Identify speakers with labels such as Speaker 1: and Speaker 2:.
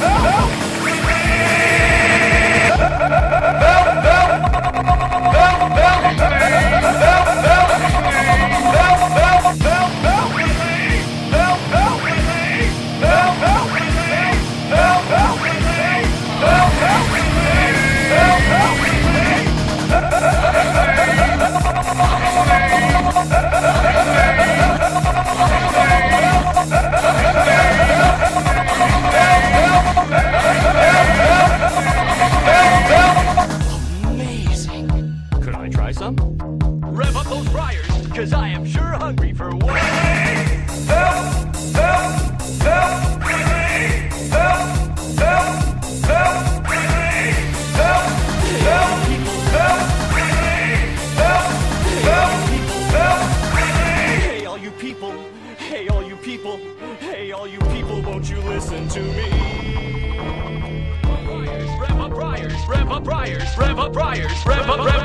Speaker 1: Amazing.
Speaker 2: Some?
Speaker 1: Rev up those fryers, cause I am sure hungry for what? Hey, all you people. Hey, all you people. Hey, all you people, won't you listen to me? Rev up fryers, rev up fryers, rev up fryers, rev up, rev